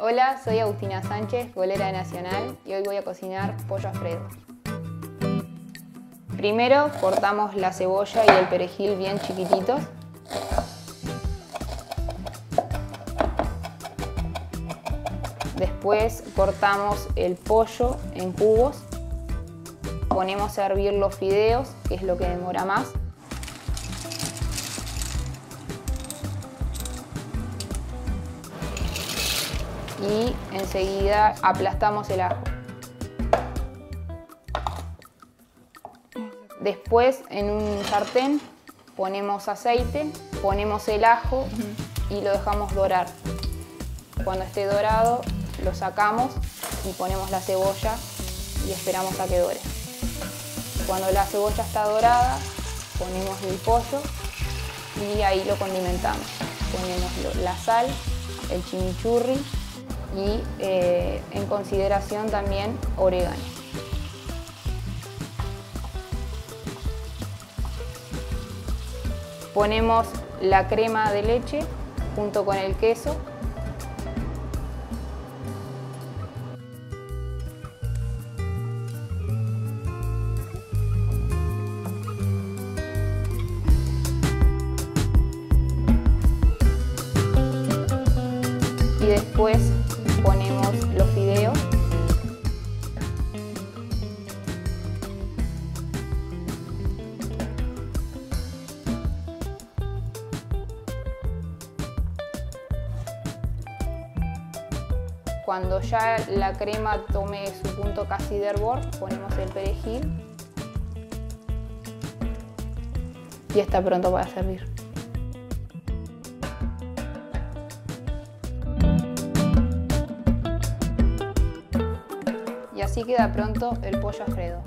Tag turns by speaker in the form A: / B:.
A: Hola, soy Agustina Sánchez, golera de Nacional y hoy voy a cocinar pollo Alfredo. Primero cortamos la cebolla y el perejil bien chiquititos. Después cortamos el pollo en cubos. Ponemos a hervir los fideos, que es lo que demora más. Y enseguida aplastamos el ajo. Después en un sartén ponemos aceite, ponemos el ajo y lo dejamos dorar. Cuando esté dorado lo sacamos y ponemos la cebolla y esperamos a que dore. Cuando la cebolla está dorada ponemos el pollo y ahí lo condimentamos. Ponemos la sal, el chimichurri y eh, en consideración también orégano. Ponemos la crema de leche junto con el queso y después ponemos los fideos. Cuando ya la crema tome su punto casi de hervor, ponemos el perejil y está pronto para servir. así queda pronto el pollo Alfredo.